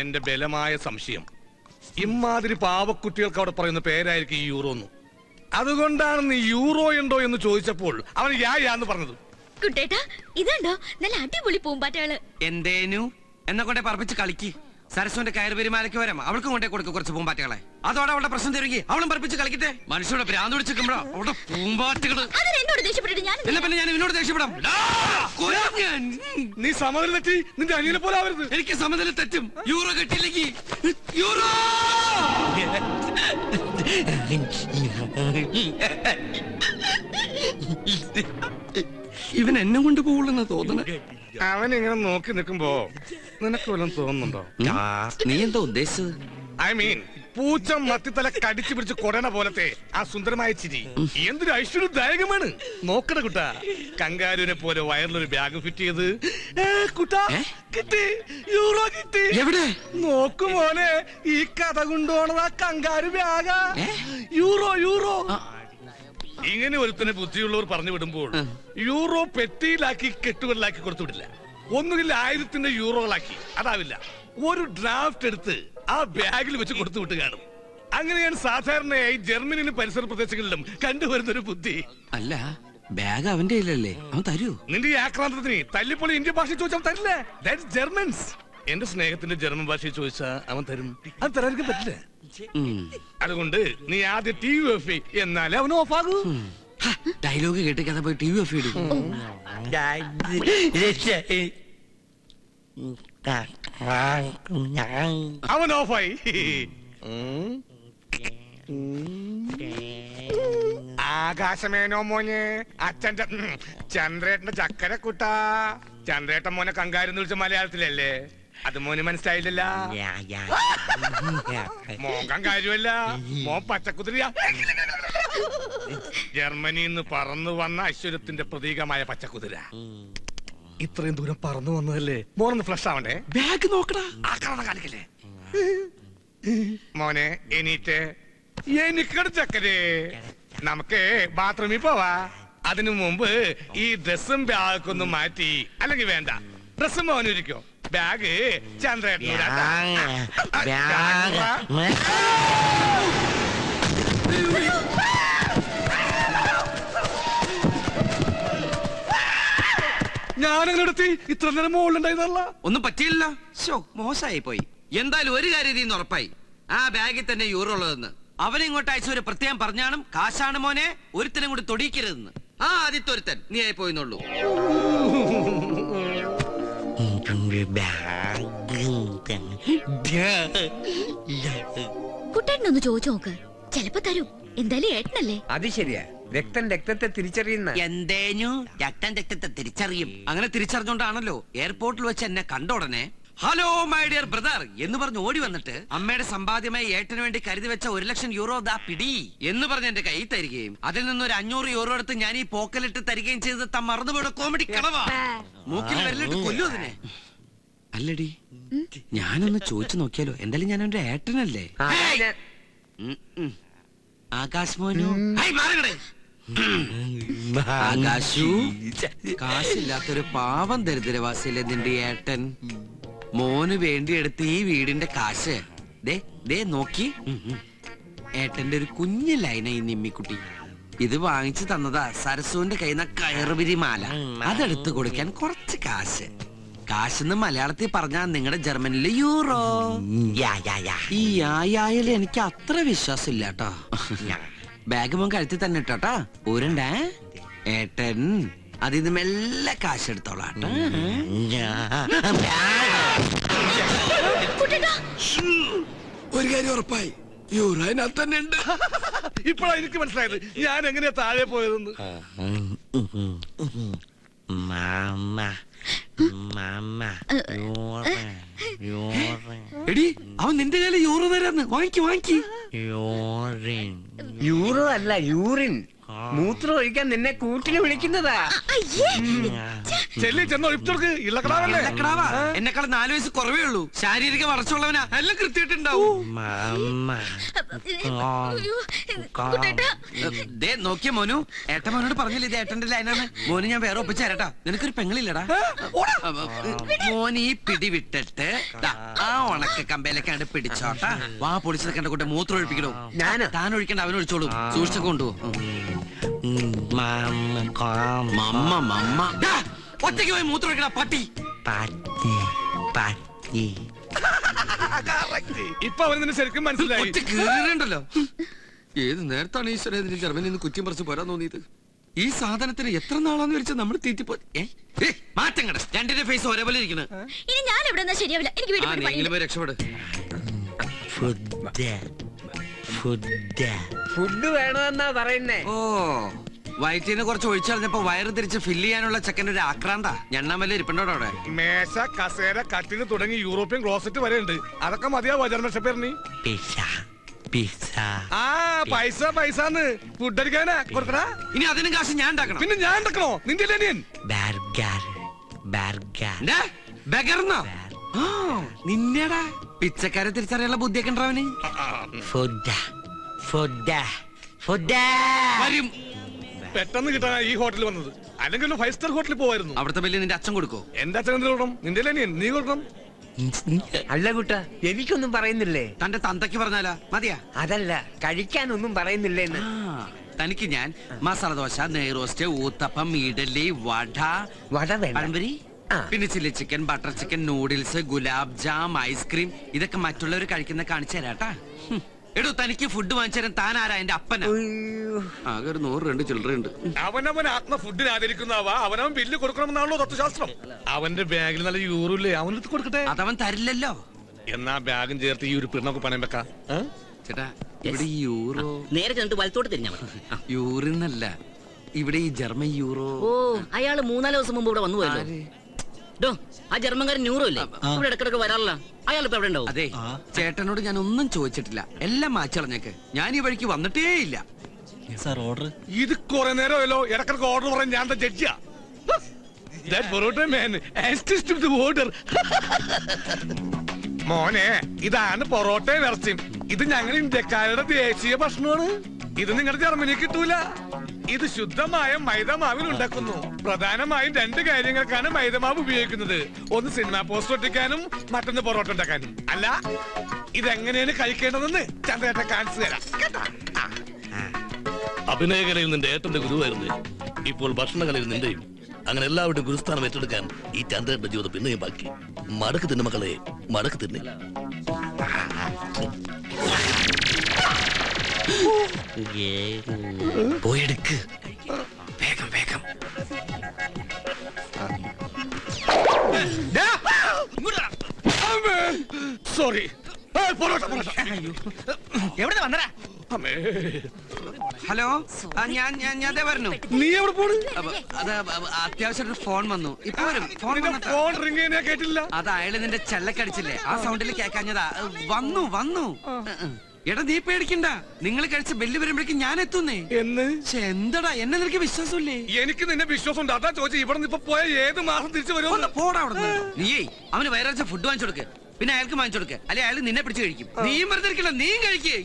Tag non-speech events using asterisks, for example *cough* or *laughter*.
എന്റെ ബലമായ സംശയം. ഇമാതിരി പാവക്കുട്ടികൾക്ക് അവിടെ പറയുന്ന പേരായിരിക്കും ഈ യൂറോ എന്ന്. അതുകൊണ്ടാണ് നീ യൂറോ ഉണ്ടോ എന്ന് ചോദിച്ചപ്പോൾ അവൻ യാന്ന് പറഞ്ഞത്. കുട്ടേട്ടാ ഇതുണ്ടോ? നല്ല അടിപൊളി പൂമ്പാറ്റകൾ. എന്തേനു? എന്നെ കൊണ്ടേ പറപ്പിച്ച് കളിക്ക്. സരസ്വന്റെ കയർ പെരുമാലയ്ക്ക് വരാം. അവൾക്കും കൊണ്ടേ കൊടുക്കും കുറച്ച് പൂമ്പാറ്റകളെ. അതോടെ അവളുടെ പ്രശ്നം തിരുകി അവളും പറപ്പിച്ച് കളിക്കട്ടെ. മനുഷ്യരുടെ ഭ്രാന്ത് പിടിച്ചിരിക്കുമ്പോഴോ അവളുടെ പൂമ്പാറ്റകൾ. അതിന് ദേഷ്യപ്പെട്ടിട്ട് ഞാൻ എന്നാ പിന്നെ ഞാൻ ഇവനോട് ദേഷ്യപ്പെടാം. നീ സമനില തെറ്റി നിന്റെ അനിയനെ പോലെ ആവരുത്. എനിക്ക് സമനില തെറ്റും. യൂറോ കെട്ടില്ലെങ്കിൽ യൂറോ! ഇവൻ എന്നെ കൊണ്ട് പോകുള്ളെന്ന് തോന്നണേ. അവൻ ഇങ്ങനെ നോക്കി നിൽക്കുമ്പോ നിനക്ക് വല്ലതും തോന്നുന്നുണ്ടോ? നീ എന്താ ഉദ്ദേശിച്ചത്? ഐ മീൻ പൂച്ച മത്തിത്തല കടിച്ചു പിടിച്ച് കൊടന പോലത്തെ ആ സുന്ദരമായ ചിരി. എന്തൊരു ഐശ്വര്യദായകമാണ് നോക്കണ കുട്ട കങ്കാരുവിനെ പോലെ വയറിലൊരു ബാഗ് ഫിറ്റ് ചെയ്ത്. കുട്ട കുട്ടാ കിട്ടി യൂറോ കിട്ടി. എവിടെ? നോക്കു മോനെ ഈ കഥ കൊണ്ടുപോണത് ആ. കങ്കാരു ബാഗാ യൂറോ യൂറോ ഇങ്ങനെ ഒരുത്തനെ ബുദ്ധിയുള്ളവർ പറഞ്ഞു വിടുമ്പോൾ യൂറോ പെട്ടിയിലാക്കി കെട്ടുകളിലാക്കി കൊടുത്തു വിടില്ല. ഒന്നുകിൽ ആയിരത്തിന്റെ യൂറോകളാക്കി. അതാവില്ല. ഒരു ഡ്രാഫ്റ്റ് എടുത്ത് ആ ബാഗിൽ വെച്ച് കൊടുത്തു വിട്ട് കാണും. അങ്ങനെയാണ് സാധാരണയായി ജർമ്മനിയിലും പരിസര പ്രദേശങ്ങളിലും കണ്ടുവരുന്ന ഒരു ബുദ്ധി. അല്ല ബാഗ് അവന്റെ കയ്യിലല്ലേ? അവൻ തരൂ. നിന്റെ ഈ ആക്രാന്തത്തിന് തല്ലിപ്പൊളി ഇന്ത്യൻ ഭാഷ ചോദിച്ചാൽ തരില്ല? ദാറ്റ്സ് ജർമ്മൻസ് എന്റെ സ്നേഹത്തിന്റെ ജർമ്മൻ ഭാഷയിൽ ചോദിച്ചാ അവൻ തരും. അത് തരാൻ പറ്റില്ല. അതുകൊണ്ട് നീ ആദ്യം ടി വി എഫ് എന്നാലേ അവൻ ഓഫ് ആകൂ. ഡയലോഗ് കേട്ട് കഥ പോയി ടി വി ഓഫ് ചെയ്തു അവൻ ഓഫായി. ആകാശമേനോ മോനെ അച്ഛന്റെ ചന്ദ്രേട്ടന്റെ ചക്കര കുട്ട ചന്ദ്രേട്ടൻ മോനെ കങ്കാരെന്ന് വിളിച്ച മലയാളത്തിലല്ലേ? അത് മോന് മനസ്സിലായില്ലല്ല. *laughs* മോൻ കാര്യമല്ല. മോൻ പച്ചക്കുതിരിയ. ജർമ്മനിയിൽ നിന്ന് പറന്നു വന്ന ഐശ്വര്യത്തിന്റെ പ്രതീകമായ പച്ചക്കുതിര. ഇത്രയും ദൂരം പറന്നു വന്നതല്ലേ? മോനൊന്ന് ഫ്ലഷ് ആവണ്ടേ? ബാഗ് നോക്കടാ. ആക്രമണം കാണിക്കല്ലേ? മോനെ എണീറ്റ്. എനിക്കട ചക്കരേ. നമുക്ക് ബാത്റൂമിൽ പോവാ. അതിനു മുമ്പ് ഈ ഡ്രസ്സും ബാഗൊക്കെ ഒന്ന് മാറ്റി. അല്ലെങ്കിൽ വേണ്ട. ഡ്രസ്സും മോനിരിക്കോ ബാഗ് ചന്ദ്രേട്ടനൂരാ ഞാനങ്ങനെ എടുത്തി ഇത്ര നേരം മുകളിലുണ്ടായിരുന്നല്ല ഒന്നും പറ്റിയില്ല. ഷോ മോശമായി പോയി. എന്തായാലും ഒരു കാര്യം ഇതിന്ന് ഉറപ്പായി. ആ ബാഗിൽ തന്നെ യൂറോ ഉള്ളതെന്ന് അവനെ ഇങ്ങോട്ട് അയച്ച ഒരു പ്രത്യേകം പറഞ്ഞാണും കാശാണ് മോനെ ഒരുത്തനും കൂടി തൊടിയിക്കരുതെന്ന്. ആ ആദ്യത്തെ ഒരുത്തൻ. നീ ആയി പോയിന്നുള്ളൂ കുട്ടേട്ടനൊന്ന് ചോദിച്ചു നോക്ക്. ചെലപ്പോ തരും. എന്തായാലും ഏട്ടനല്ലേ? അത് ശരിയാ. രക്തം രക്തത്തെ തിരിച്ചറിയുന്ന എന്തേനു? രക്തം രക്തത്തെ തിരിച്ചറിയും. അങ്ങനെ തിരിച്ചറിഞ്ഞോണ്ടാണല്ലോ എയർപോർട്ടിൽ വെച്ച് എന്നെ കണ്ട ഉടനെ ഹലോ മൈ ഡിയർ ബ്രദർ എന്ന് പറഞ്ഞ് ഓടി വന്നിട്ട് അമ്മയുടെ സമ്പാദ്യമായി ഏട്ടന് വേണ്ടി കരുതി വെച്ച ഒരു ലക്ഷം യൂറോ ദാ പിടി. എന്ന് പറഞ്ഞ് എന്റെ കൈ തരികയും അതിൽ നിന്ന് ഒരു അഞ്ഞൂറ് യൂറോ എടുത്ത് ഞാൻ ഈ പോക്കലിട്ട് തരികയും ചെയ്ത് താൻ മറന്നുപോയുടെ കോമഡി കളവാ. മൂക്കിൽ വരലിട്ട് കൊല്ലു അതിനെ. അല്ലടി ഞാനൊന്ന് ചോദിച്ചു നോക്കിയാലോ. എന്തായാലും ഞാൻ എന്റെ ഏട്ടനല്ലേ. ആകാശ് മോനു. ആകാശു? കാശില്ലാത്തൊരു പാവം ദരിദ്രവാസിയിലെ നിന്റെ ഏട്ടൻ? മോന് വേണ്ടി എടുത്ത ഈ വീടിന്റെ കാശ്. ദേ ദേ നോക്കി. ഏട്ടന്റെ ഒരു കുഞ്ഞു ലൈന ഈ നിമ്മിക്കുട്ടി. ഇത് വാങ്ങിച്ചു തന്നതാ സരസുവിന്റെ കയ്യിൽ നിന്ന് കയറുപിരി മാല. അതെടുത്ത് കൊടുക്കാൻ കുറച്ച് കാശ്. കാശെന്ന് മലയാളത്തിൽ പറഞ്ഞാ നിങ്ങളുടെ ജർമ്മനിലെ യൂറോ. ഈ ആയായാലും എനിക്ക് അത്ര വിശ്വാസം ഇല്ല കേട്ടോ ബാഗ് മോൻ കഴുത്തി തന്നെ ഇട്ടോട്ടാ ഊരണ്ടേ? ഏട്ടൻ അതിന്ന് മെല്ലെ കാശ് എടുത്തോളാം കുട്ടേട്ടാ. ഒരു കാര്യം ഉറപ്പായി. യൂറോ അതിനകത്ത് തന്നെ ഉണ്ട്. ഇപ്പോഴാ എനിക്ക് മനസ്സിലായത്. ഞാൻ എങ്ങനെയാ താഴെ പോയതെന്ന്? എടി അവൻ നിന്റെ കയ്യിൽ യൂറോ തരാന്ന്. വാങ്ങിക്ക് വാങ്ങിക്ക്. യൂറോ അല്ല യൂറിൻ. മൂത്രം ഒഴിക്കാൻ നിന്നെ കൂട്ടിന് വിളിക്കുന്നതാ. ചെല്ലി ചെന്ന് ഒഴിപ്പിച്ചോർക്ക് ഇള്ളക്കടാവല്ലേ ഇളക്കടാവാ എന്നെക്കാൾ നാല് വയസ്സ് കുറവേ ഉള്ളൂ ശാരീരിക വളർച്ചയുള്ളവനാ എല്ലാം കൃത്യമായിട്ടുണ്ടാവും ദേ നോക്കിയ മോനു ഏട്ടൻ മോനോട് പറഞ്ഞില്ലേ ഇത് ഏട്ടന്റെ ലൈനാണ് മോന് ഞാൻ വേറെ ഒപ്പിച്ചു തരട്ടാ നിനക്കൊരു പെങ്ങളില്ലടാ മോൻ ഈ പിടി വിട്ടിട്ട് ആ ഉണക്ക കമ്പയിലേക്കാണ്ട് പിടിച്ചോട്ടാ വാ പൊളിച്ചത് കണ്ട കൂട്ടെ മൂത്രം ഒഴിപ്പിക്കണോ ഞാൻ താൻ ഒഴിക്കണ്ട അവൻ ഒഴിച്ചോളൂ സൂക്ഷിച്ചു കൊണ്ടുപോകും മമ്മ മമ്മ ഒറ്റയ്ക്ക് പോയി മൂത്രം ഒഴിക്കണ പട്ടി. *laughs* ഇപ്പൊ അവൻ നിന്നെ ശരിക്കും മനസ്സിലായി? ഒറ്റ കീറുണ്ടല്ലോ. *laughs* ഏത് നേരത്താണ് ഈശ്വര ഇതിന് ജർമ്മനിൽ നിന്ന് കുറ്റം പറിച്ച് പോരാൻ തോന്നിയത്? ഈ സാധനത്തിന് എത്ര നാളാന്ന് വെച്ചാൽ നമ്മൾ തീറ്റിപ്പോ ഏ? ഏ, മാറ്റം കട രണ്ടിന്റെ ഫേസ് ഒരേപോലെ ഇനി ഞാൻ ശരിയാവില്ല. എനിക്ക് വീട്ടിൽ പോയി ഫുഡ് വേണമെന്നാ പറയുന്നേ. ഓ. വയറ്റിന് കുറച്ച് ഒഴിച്ചു കളഞ്ഞപ്പോ വയറ് തിരിച്ച് ഫില്ല് ചെയ്യാനുള്ള ചെക്കന്റെ ഒരു ആക്രാന്ത. ഞണ്ണാമല്ല ഇരിപ്പുണ്ടോ അവിടെ? മേശ കസേര കട്ടിന് തുടങ്ങി യൂറോപ്യൻ ക്ലോസറ്റ് വരെ ഉണ്ട് അതൊക്കെ മതിയാ ജർമ്മൻ പേരിന്? ആ പൈസ പൈസന്ന്. ഫുഡ് അടിക്കാനാ? കൊടുക്കടാ. ഇനി അതിനും കാശ് ഞാൻ ഉണ്ടാക്കണം. പിന്നെ ഞാൻ ഉണ്ടാക്കണോ? നിന്റെ അനിയൻ? എന്താ? ബഗർന്നോ? ആ, നിന്നെടാ. പിച്ചക്കാരെ തിരിച്ചറിയാനുള്ള ബുദ്ധിയൊക്കെ ഫുഡ്. വരും. പെട്ടെന്ന് കിട്ടാൻ ഈ ഹോട്ടലിൽ വന്നത്. അല്ലെങ്കിൽ ഒരു ഫൈവ് സ്റ്റാർ ഹോട്ടലിൽ പോവായിരുന്നു. അവിടുത്തെ ബില്ല് നിന്റെ അച്ഛൻ കൊടുക്കോ? എന്റെ അച്ഛൻ എന്തിനു കൊടുക്കണം? നിന്റെ അനിയൻ? നീ കൊടുക്കണം. അല്ല കൂട്ട എനിക്കൊന്നും പറയുന്നില്ലേ? തന്റെ തന്തയ്ക്ക് പറഞ്ഞാലാ? മതിയാ? അതല്ല കഴിക്കാനൊന്നും പറയുന്നില്ലേന്ന് തനിക്ക് ഞാൻ മസാല ദോശ നെയ്റോസ്റ്റ് ഊത്തപ്പം ഇഡലി വട വട പഴംപരി ആ. പിന്നെ chilli chicken butter chicken noodles gulab jam ice cream ഇതൊക്കെ മറ്റുള്ളവർ കഴിക്കുന്ന കാണിച്ചു തരാട്ടാ. എടോ തനിക്ക് ഫുഡ് വാങ്ങിച്ചു താൻ ആരാ എന്റെ അപ്പനാ. ആകെ ഒരു നൂറ് രണ്ട് ചില്ലറയുണ്ട് അവനവൻ ആത്മ ഫുഡിന് ആദരിക്കുന്നവ അവനവൻ ബില്ല് കൊടുക്കണമെന്നാണല്ലോ തത്വശാസ്ത്രം. അവന്റെ ബാഗിൽ നല്ല യൂറോ ഇല്ലേ? അവനെടുത്ത് കൊടുക്കട്ടെ. അതവൻ തരില്ലല്ലോ. എന്നാ ബാഗും ചേർത്ത് ഈ ഒരു പിണ്ണൊക്കെ പണയം വെക്കാം? ചേട്ടാ ഇവിടെ ഈ യൂറോ നേരെ ചെന്നിട്ട് വലത്തോട്ട് തിരിഞ്ഞാ മതി. യൂറിന്നല്ല ഇവിടെ ഈ ജർമ്മൻ യൂറോ ഓ അയാൾ മൂന്നാൽ ദിവസം മുമ്പ് ഇവിടെ വന്നു പോയല്ലോ? ഡോ ആ ജർമ്മൻകാരൻ ന്യൂറോ ഇല്ലേ? ഇവിടെ ഇടക്കിടക്ക് വരാറില്ല. അയാൾ ഇപ്പൊ എവിടെ ഉണ്ടാവും? അതെ. ചേട്ടനോട് ഞാൻ ഒന്നും ചോദിച്ചിട്ടില്ല. എല്ലാം മാച്ചളഞ്ഞേക്ക് ഞാൻ ഈ വഴിക്ക് വന്നിട്ടേ ഇല്ല ഇത് കുറെ നേരമല്ലോ. ഇടക്കിടക്ക് ഓർഡർ പറയാൻ ഞാൻ ജഡ്ജിയാ That parotta man assist to the order. മോനെ ഇതാണ് പൊറോട്ടയും ഇറച്ചിയും. ഇത് ഞങ്ങൾ ഇന്ത്യക്കാരുടെ ദേശീയ ഭക്ഷണമാണ്. ഇത് നിങ്ങളുടെ ജർമ്മനി കിട്ടൂല. ഇത് ശുദ്ധമായ മൈദമാവിൽ ഉണ്ടാക്കുന്നു. പ്രധാനമായും രണ്ട് കാര്യങ്ങൾക്കാണ് മൈദമാവ് ഉപയോഗിക്കുന്നത്. ഒന്ന് സിനിമ പോസ്റ്റർ ഒട്ടിക്കാനും മറ്റൊന്ന് പൊറോട്ട ഉണ്ടാക്കാനും. അല്ല ഇതെങ്ങനെയാണ് കഴിക്കേണ്ടതെന്ന് ചന്ദ്രേട്ട കാണിച്ചു തരാം. അഭിനയകലയിൽ നിന്റെ ഏട്ടന്റെ ഗുരുവായിരുന്നു. ഇപ്പോൾ ഭക്ഷണകലയിൽ നിന്റെയും അങ്ങനെ എല്ലാവരുടെയും ഗുരുസ്ഥാനം ഏറ്റെടുക്കാൻ ഈ ചന്ദ്രന്റെ ജീവിതം പിന്നെയും ബാക്കി. മടക്ക് തിന്നു മക്കളെ മടക്ക് തിന്നെ. പോയെടുക്ക്. വേഗം വേഗം. സോറി എവിടെ വന്നടാ? ഹലോ. ആ, ഞാൻ ഞാൻ ഞാൻ ദേ വരണു. നീ എവിടെ പോണു? അത് അത്യാവശ്യം ഒരു ഫോൺ വന്നു. ഇപ്പൊ വരും. ഫോൺ ഫോൺ റിംഗ് കേട്ടില്ല. അത് അയാൾ നിന്റെ ചെല്ലക്കടിച്ചില്ലേ. ആ സൗണ്ടിൽ കേക്കാഞ്ഞതാ. വന്നു വന്നു. എടാ നീ പേടിക്കണ്ട. നിങ്ങൾ കഴിച്ച ബെല്ല് വരുമ്പോഴേക്കും ഞാൻ എത്തുന്നേ. എന്ന്? എന്തടാ? എന്നെ നിനക്ക് വിശ്വാസമില്ലേ? എനിക്ക് നിന്നെ വിശ്വാസം ഉണ്ട് അതാ ചോദിച്ചു ഇവിടെ നിന്ന് ഇപ്പൊ പോയ ഏത് മാസം തിരിച്ചു വരും പോടാ അവിടെ നീയേ അവന് വയറാഴ്ച ഫുഡ് വാങ്ങിച്ചു കൊടുക്ക്. പിന്നെ അയാൾക്ക് വാങ്ങിച്ചു കൊടുക്ക. അല്ലെ അയാൾ നിന്നെ പിടിച്ചു കഴിക്കും. നീ വെറുതെ നീ കഴിക്കേ.